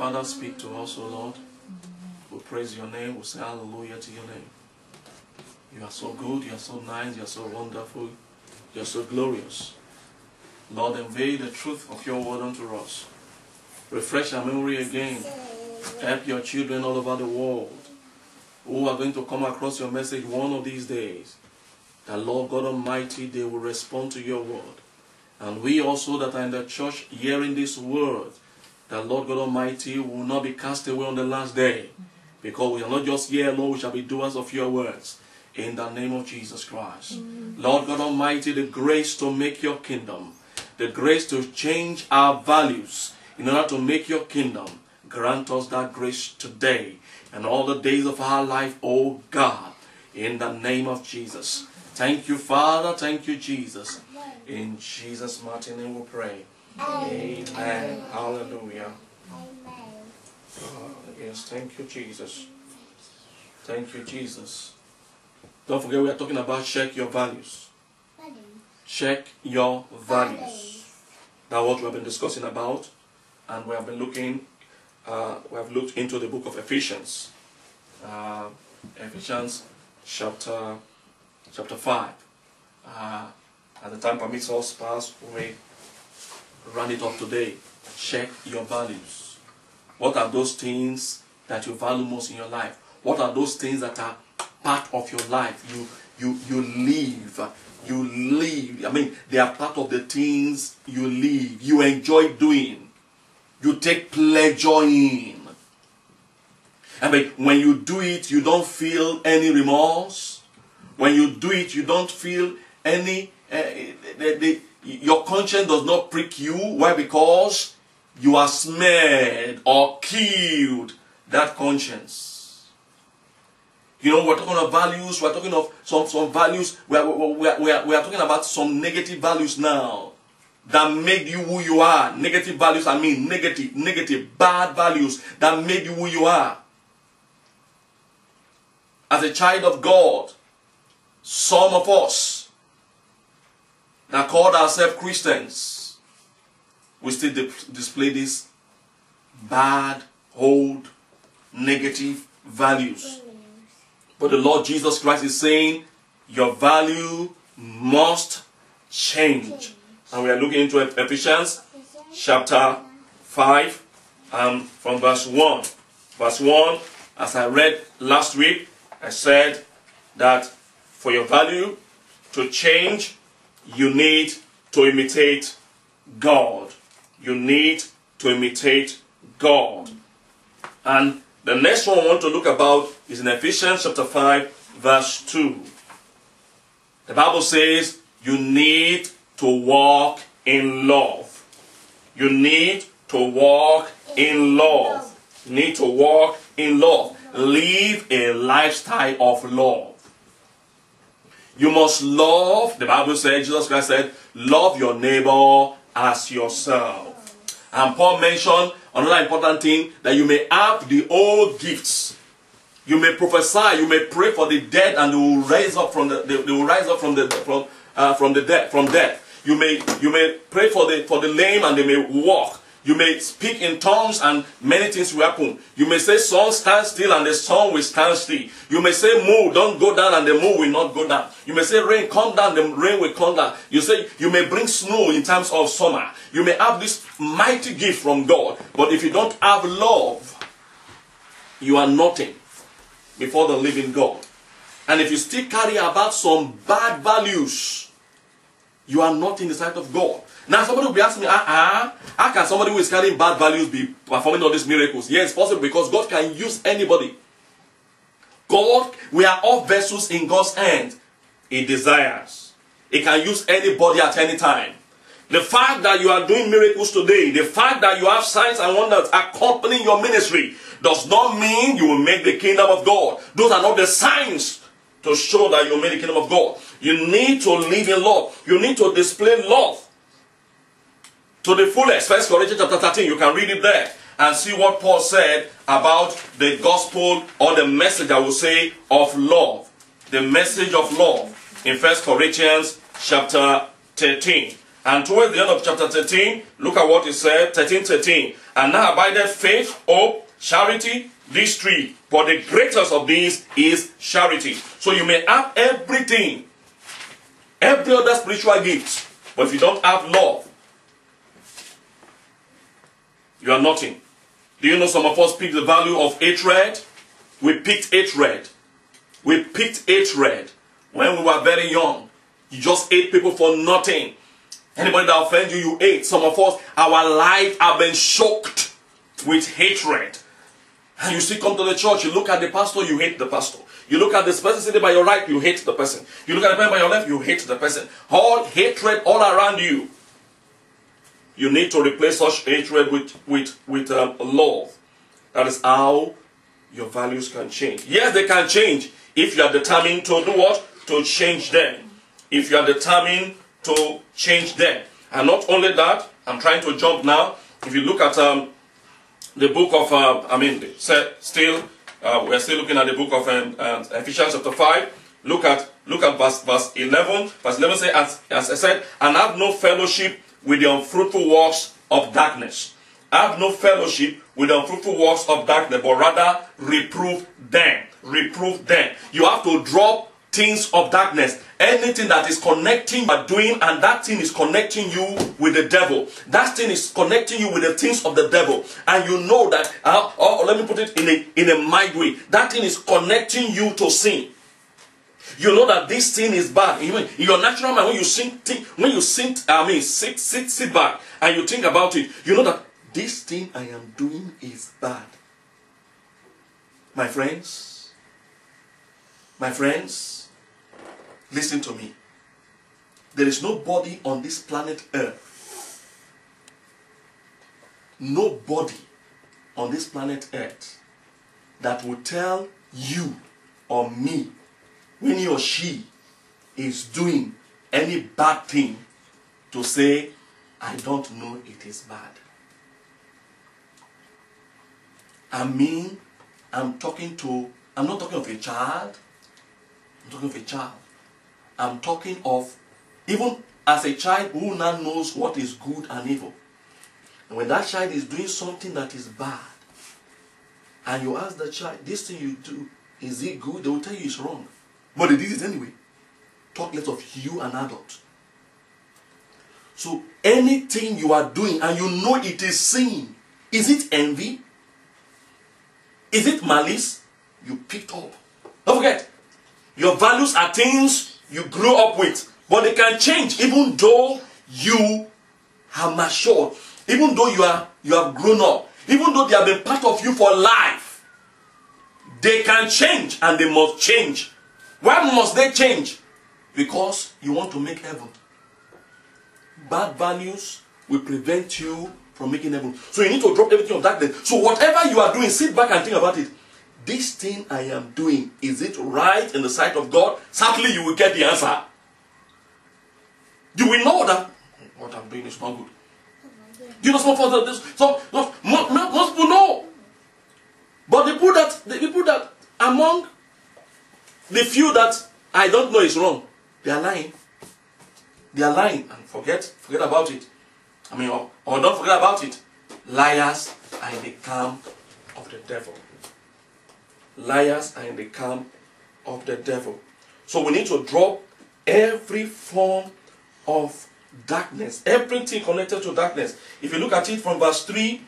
Father, speak to us, O Lord. We praise your name. We say hallelujah to your name. You are so good. You are so nice. You are so wonderful. You are so glorious. Lord, unveil the truth of your word unto us. Refresh our memory again. Help your children all over the world who are going to come across your message one of these days. That Lord God Almighty, they will respond to your word. And we also that are in the church hearing this word, that Lord God Almighty will not be cast away on the last day. Because we are not just here alone, we shall be doers of your words. In the name of Jesus Christ. Lord God Almighty, the grace to make your kingdom, the grace to change our values in order to make your kingdom. Grant us that grace today and all the days of our life, oh God, in the name of Jesus. Thank you, Father. Thank you, Jesus. In Jesus' mighty name we pray. Amen. Hallelujah. Oh, yes, thank you, Jesus. Thank you, Jesus. Don't forget, we are talking about check your values. Check your values. That's what we have been discussing about, and we have been looking. Uh, we have looked into the book of Ephesians. Uh, Ephesians chapter chapter five. Uh, the time permits us, pass we run it up today. Check your values. What are those things that you value most in your life? What are those things that are part of your life? You you you live. You live. I mean, they are part of the things you live. You enjoy doing. You take pleasure in. I mean, when you do it, you don't feel any remorse. When you do it, you don't feel any. Uh, the, the, your conscience does not prick you. Why? Because you are smeared or killed that conscience. You know, we're talking of values, we're talking of some, some values, we are, we, are, we, are, we are talking about some negative values now that made you who you are. Negative values, I mean negative, negative, bad values that made you who you are. As a child of God, some of us that called ourselves Christians, we still display these bad, old, negative values. But the Lord Jesus Christ is saying, your value must change. And we are looking into Ephesians chapter 5 um, from verse 1. Verse 1, as I read last week, I said that for your value to change, you need to imitate God. You need to imitate God. And the next one I want to look about is in Ephesians chapter 5, verse 2. The Bible says you need to walk in love. You need to walk in love. You need to walk in love. Live a lifestyle of love. You must love, the Bible says, Jesus Christ said, love your neighbor as yourself. And Paul mentioned another important thing that you may have the old gifts. You may prophesy, you may pray for the dead, and they will rise up from the they will rise up from the from uh, from the dead from death. You may you may pray for the for the lame and they may walk. You may speak in tongues and many things will happen. You may say, sun stand still and the sun will stand still. You may say, move, don't go down and the move will not go down. You may say, rain, come down, the rain will come down. You say, you may bring snow in times of summer. You may have this mighty gift from God. But if you don't have love, you are nothing before the living God. And if you still carry about some bad values, you are not in the sight of God. Now somebody will be asking me, ah, ah, how can somebody who is carrying bad values be performing all these miracles? Yes, possible because God can use anybody. God, we are all vessels in God's hand. He desires. He can use anybody at any time. The fact that you are doing miracles today, the fact that you have signs and wonders accompanying your ministry, does not mean you will make the kingdom of God. Those are not the signs to show that you will make the kingdom of God. You need to live in love. You need to display love to the fullest. First Corinthians chapter 13, you can read it there and see what Paul said about the gospel or the message, I will say, of love. The message of love in First Corinthians chapter 13. And towards the end of chapter 13, look at what he said, 13, 13. And now abideth faith, hope, charity, these three. But the greatest of these is charity. So you may have everything, every other spiritual gift, but if you don't have love, you are nothing. Do you know some of us pick the value of hatred? We picked hatred. We picked hatred when we were very young. You just hate people for nothing. Anybody that offends you, you hate. Some of us, our life have been shocked with hatred. And you still come to the church, you look at the pastor, you hate the pastor. You look at this person sitting by your right, you hate the person. You look at the person by your left, you hate the person. All hatred all around you. You need to replace such hatred with, with, with um, love. That is how your values can change. Yes, they can change if you are determined to do what? To change them. If you are determined to change them. And not only that, I'm trying to jump now. If you look at um, the book of, uh, I mean, still, uh, we're still looking at the book of um, uh, Ephesians chapter 5. Look at look at verse, verse 11. Verse 11 says, as, as I said, and have no fellowship with the unfruitful works of darkness. Have no fellowship with the unfruitful works of darkness, but rather reprove them. Reprove them. You have to drop things of darkness. Anything that is connecting you are doing, and that thing is connecting you with the devil. That thing is connecting you with the things of the devil. And you know that, uh, or let me put it in a in a mild way. That thing is connecting you to sin. You know that this thing is bad. Even in your natural mind, when you think, think when you sit, I mean, sit, sit, sit back and you think about it, you know that this thing I am doing is bad. My friends, my friends, listen to me. There is nobody on this planet Earth, nobody on this planet Earth that will tell you or me when he or she is doing any bad thing to say, I don't know it is bad. I mean, I'm talking to, I'm not talking of a child. I'm talking of a child. I'm talking of, even as a child who now knows what is good and evil. And when that child is doing something that is bad, and you ask the child, this thing you do, is it good? They will tell you it's wrong. But they did it anyway. Talk less of you, an adult. So anything you are doing and you know it is sin, is it envy? Is it malice? You picked up. Don't forget, your values are things you grew up with, but they can change even though you are matured, even though you are you have grown up, even though they have been part of you for life. They can change and they must change. Why must they change? Because you want to make heaven. Bad values will prevent you from making heaven. So you need to drop everything of darkness. So whatever you are doing, sit back and think about it. This thing I am doing, is it right in the sight of God? Certainly you will get the answer. You will know that what I'm doing is not good. You know some of this? So most, most people know. But the people that the people that among the few that I don't know is wrong, they are lying. They are lying and forget forget about it. I mean, or, or don't forget about it. Liars are in the camp of the devil. Liars are in the camp of the devil. So we need to drop every form of darkness, everything connected to darkness. If you look at it from verse 3,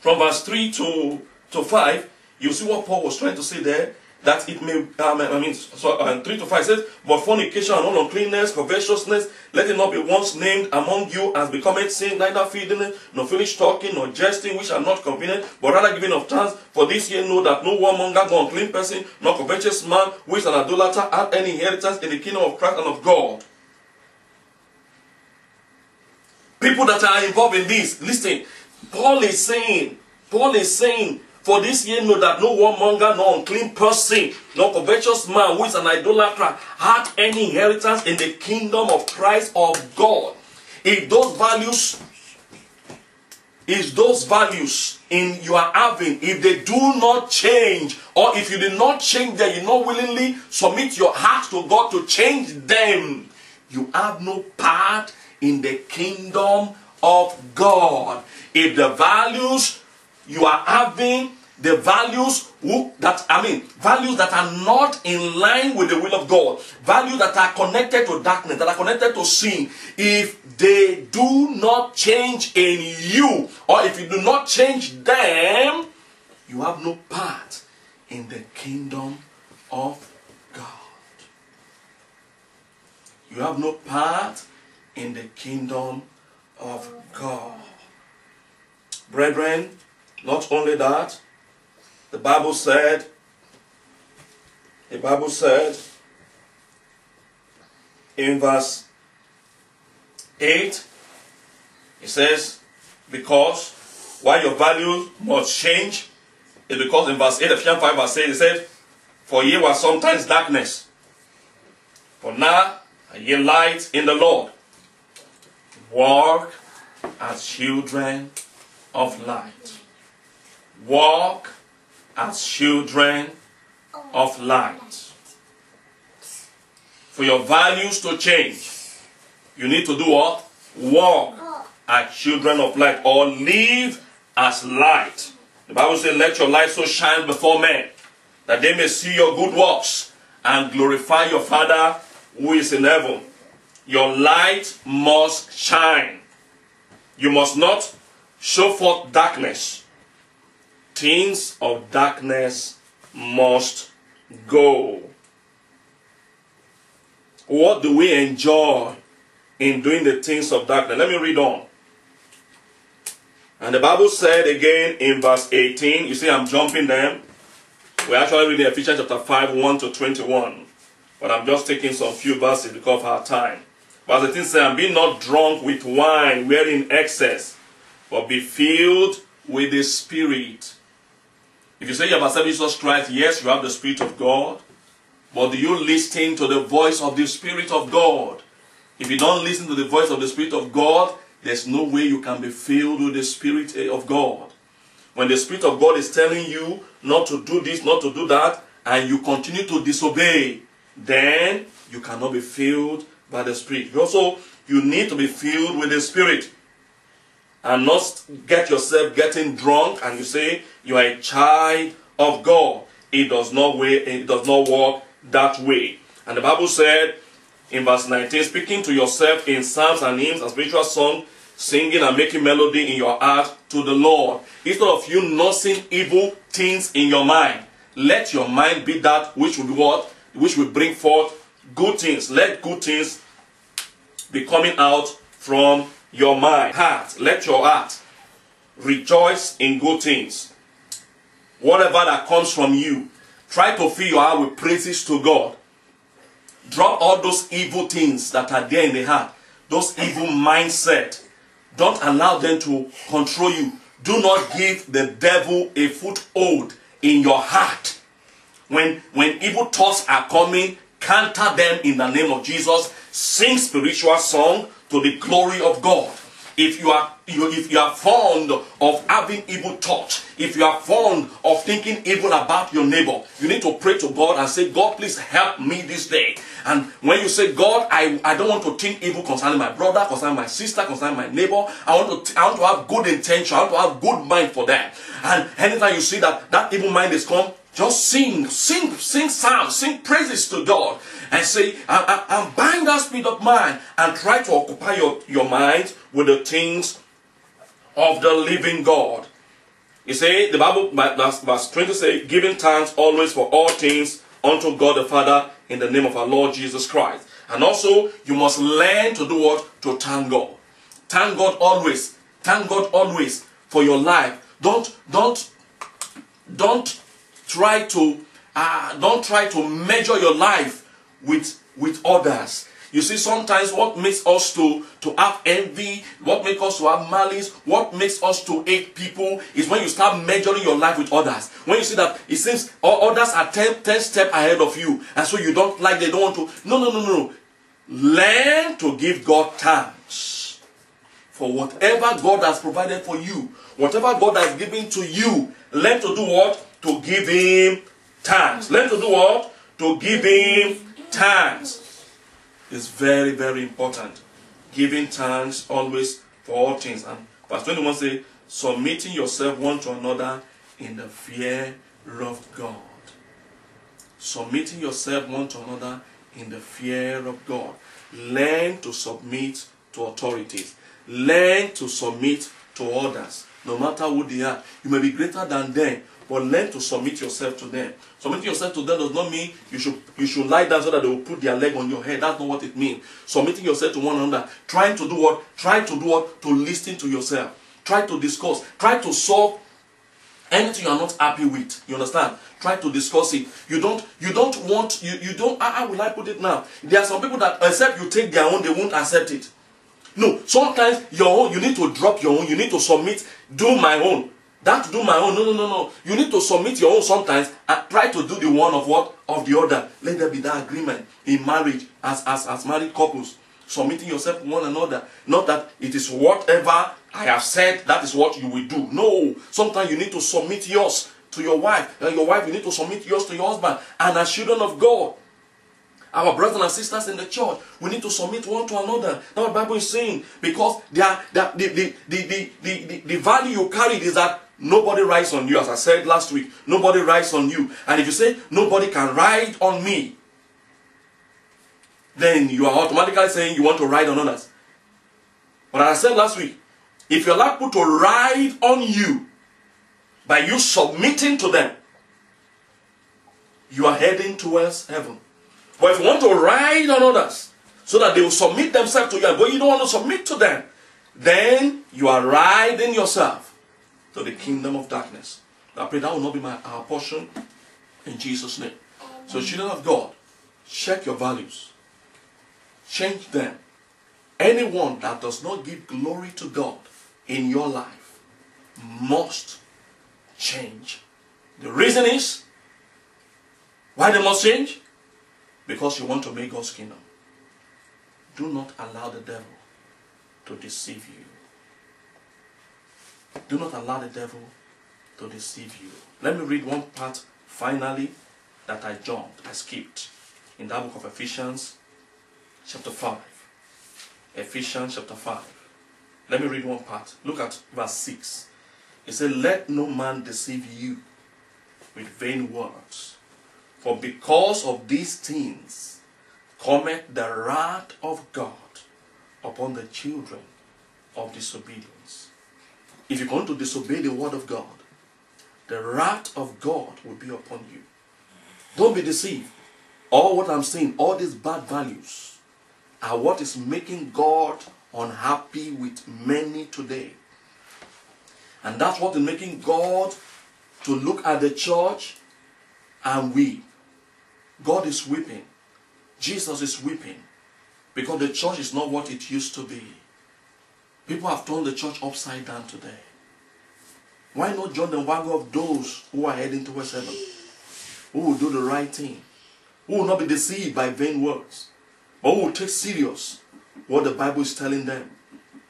from verse 3 to, to 5, you see what Paul was trying to say there that it may, um, I mean, so, uh, 3 to 5 says, But fornication and all uncleanness, covetousness, let it not be once named among you as becometh sin, neither feeding, nor foolish talking, nor jesting, which are not convenient, but rather giving of thanks. For this ye know that no warmonger, nor unclean person, nor covetous man, which an idolater, hath any inheritance in the kingdom of Christ and of God. People that are involved in this, listen, Paul is saying, Paul is saying, for this ye know that no warmonger, no unclean person, no covetous man who is an idolater had any inheritance in the kingdom of Christ of God. If those values, if those values in you are having, if they do not change, or if you did not change them, you not willingly submit your heart to God to change them, you have no part in the kingdom of God. If the values you are having, the values who, that, I mean, values that are not in line with the will of God, values that are connected to darkness, that are connected to sin, if they do not change in you, or if you do not change them, you have no part in the kingdom of God. You have no part in the kingdom of God. Brethren, not only that, the Bible said, the Bible said in verse 8, it says, because why your values must change is because in verse 8 of Ephesians 5 verse 8 it said, For ye were sometimes darkness, but now are ye light in the Lord. Walk as children of light. Walk as children of light. For your values to change, you need to do what? Walk as children of light or live as light. The Bible says, Let your light so shine before men that they may see your good works and glorify your Father who is in heaven. Your light must shine. You must not show forth darkness. Things of darkness must go. What do we enjoy in doing the things of darkness? Let me read on. And the Bible said again in verse 18, you see, I'm jumping them. We're actually reading Ephesians chapter 5, 1 to 21. But I'm just taking some few verses because of our time. Verse 18 says, And be not drunk with wine, wherein excess, but be filled with the Spirit. If you say you have accepted Jesus Christ, yes, you have the Spirit of God. But do you listen to the voice of the Spirit of God? If you don't listen to the voice of the Spirit of God, there's no way you can be filled with the Spirit eh, of God. When the Spirit of God is telling you not to do this, not to do that, and you continue to disobey, then you cannot be filled by the Spirit. Also, you need to be filled with the Spirit and not get yourself getting drunk and you say you are a child of God. It does not way, it does not work that way. And the Bible said in verse 19, speaking to yourself in psalms and hymns and spiritual songs, singing and making melody in your heart to the Lord. Instead of you nursing evil things in your mind, let your mind be that which will what? Which will bring forth good things. Let good things be coming out from your mind. Heart. Let your heart rejoice in good things. Whatever that comes from you, try to fill your heart with praises to God. Drop all those evil things that are there in the heart, those evil mindset. Don't allow them to control you. Do not give the devil a foothold in your heart. When, when evil thoughts are coming, counter them in the name of Jesus. Sing spiritual song to the glory of God. If you are you, if you are fond of having evil thoughts, if you are fond of thinking evil about your neighbor, you need to pray to God and say, God, please help me this day. And when you say, God, I, I don't want to think evil concerning my brother, concerning my sister, concerning my neighbor, I want to I want to have good intention, I want to have good mind for them. And anytime you see that that evil mind is come, just sing, sing, sing psalms, sing praises to God, and say, and bind that spirit of mind, and try to occupy your, your mind with the things of the living God. You see, the Bible, verse 20 say, giving thanks always for all things unto God the Father in the name of our Lord Jesus Christ. And also, you must learn to do what? To thank God. Thank God always. Thank God always for your life. Don't, don't, don't try to, uh, don't try to measure your life with, with others. You see, sometimes what makes us to, to have envy, what makes us to have malice, what makes us to hate people is when you start measuring your life with others. When you see that it seems others are 10, 10 steps ahead of you, and so you don't like, they don't want to. No, no, no, no. Learn to give God thanks for whatever God has provided for you, whatever God has given to you. Learn to do what? To give Him thanks. Learn to do what? To give Him thanks is very, very important. Giving thanks always for all things. And verse 21 says, submitting yourself one to another in the fear of God. Submitting yourself one to another in the fear of God. Learn to submit to authorities. Learn to submit to others, no matter who they are. You may be greater than them, but learn to submit yourself to them. Submitting yourself to them does not mean you should you should lie down so that they will put their leg on your head. That's not what it means. Submitting yourself to one another, trying to do what? Try to do what? To listen to yourself. Try to discuss. Try to solve anything you are not happy with. You understand? Try to discuss it. You don't you don't want you you don't how, will I put it now? There are some people that except you take their own, they won't accept it. No, sometimes your own, you need to drop your own, you need to submit, do my own. That do my own. No, no, no, no. You need to submit your own sometimes and try to do the one of what? Of the other. Let there be that agreement in marriage as, as, as married couples. Submitting yourself to one another. Not that it is whatever I have said, that is what you will do. No. Sometimes you need to submit yours to your wife. And your wife, you need to submit yours to your husband. And as children of God, our brothers and sisters in the church, we need to submit one to another. That's what the Bible is saying. Because they are, they are, the, the, the, the, the, the, the value you carry is that nobody rides on you. As I said last week, nobody rides on you. And if you say, nobody can ride on me, then you are automatically saying you want to ride on others. But as I said last week, if you allow people to ride on you by you submitting to them, you are heading towards heaven. But if you want to ride on others so that they will submit themselves to you, but you don't want to submit to them, then you are riding yourself to the kingdom of darkness. I pray that will not be my our portion in Jesus' name. So, children of God, check your values, change them. Anyone that does not give glory to God in your life must change. The reason is why they must change? Because you want to make God's kingdom. Do not allow the devil to deceive you. Do not allow the devil to deceive you. Let me read one part finally that I jumped, I skipped in that book of Ephesians, chapter 5. Ephesians chapter 5. Let me read one part. Look at verse 6. It said, Let no man deceive you with vain words. For because of these things cometh the wrath of God upon the children of disobedience. If you're going to disobey the word of God, the wrath of God will be upon you. Don't be deceived. All what I'm saying, all these bad values, are what is making God unhappy with many today. And that's what is making God to look at the church and weep. God is weeping. Jesus is weeping because the church is not what it used to be. People have turned the church upside down today. Why not join the wagon of those who are heading towards heaven? Who will do the right thing? Who will not be deceived by vain words? But who will take serious what the Bible is telling them?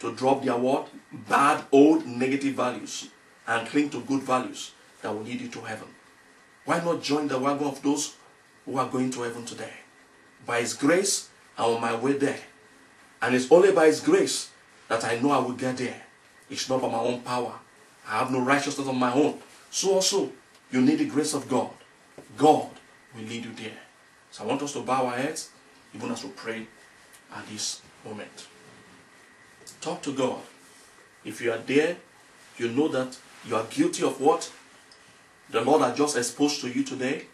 To drop their what? Bad, old, negative values and cling to good values that will lead you to heaven. Why not join the wagon of those who are going to heaven today? By His grace, I'm on my way there. And it's only by His grace that I know I will get there. It's not by my own power. I have no righteousness of my own. So also, you need the grace of God. God will lead you there. So I want us to bow our heads, even as we pray at this moment. Talk to God. If you are there, you know that you are guilty of what the Lord has just exposed to you today.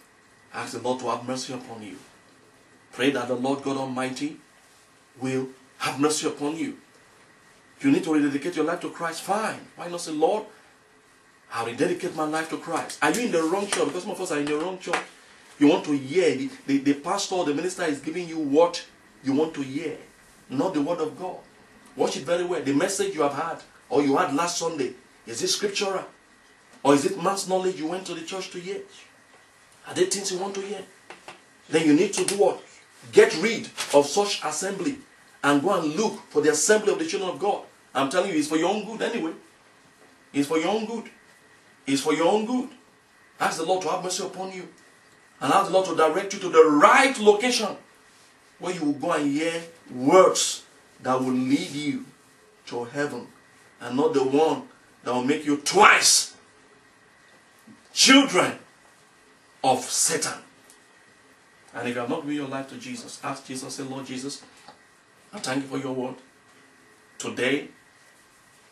Ask the Lord to have mercy upon you. Pray that the Lord God Almighty will have mercy upon you. You need to rededicate your life to Christ. Fine. Why not say, Lord, I'll rededicate my life to Christ. Are you in the wrong church? Because some of us are in the wrong church. You want to hear. The, the, the pastor, the minister is giving you what you want to hear, not the word of God. Watch it very well. The message you have had or you had last Sunday, is it scriptural? Or is it man's knowledge you went to the church to hear? Are there things you want to hear? Then you need to do what? Get rid of such assembly and go and look for the assembly of the children of God. I'm telling you, it's for your own good anyway. It's for your own good. It's for your own good. Ask the Lord to have mercy upon you. And ask the Lord to direct you to the right location where you will go and hear words that will lead you to heaven and not the one that will make you twice children of Satan. And if you have not given your life to Jesus, ask Jesus, say, Lord Jesus, I thank you for your word. Today,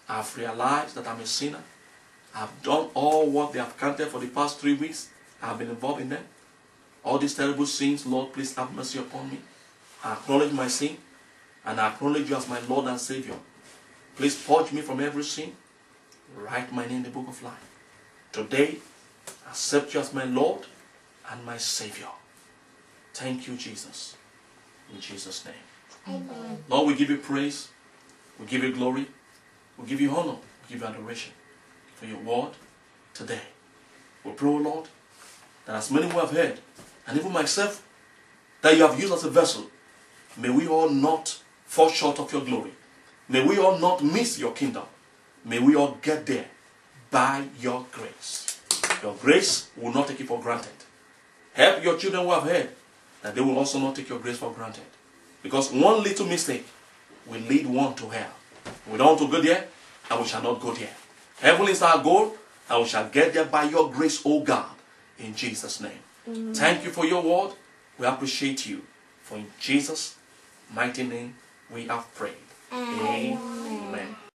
I've realized that I'm a sinner. I've done all what they have counted for the past three weeks. I've been involved in them. All these terrible sins, Lord, please have mercy upon me. I acknowledge my sin and I acknowledge you as my Lord and Savior. Please purge me from every sin. Write my name in the book of life. Today, I accept you as my Lord and my Savior. Thank you, Jesus. In Jesus' name. Amen. Lord, we give you praise. We give you glory. We give you honor. We give you adoration for your word today. We pray, Lord, that as many who have heard, and even myself, that you have used as a vessel, may we all not fall short of your glory. May we all not miss your kingdom. May we all get there by your grace. Your grace will not take it for granted. Help your children who have heard that they will also not take your grace for granted. Because one little mistake will lead one to hell. We don't want to go there, and we shall not go there. Heaven is our goal, and we shall get there by your grace, O God, in Jesus' name. Thank you for your word. We appreciate you. For in Jesus' mighty name we have prayed. Amen.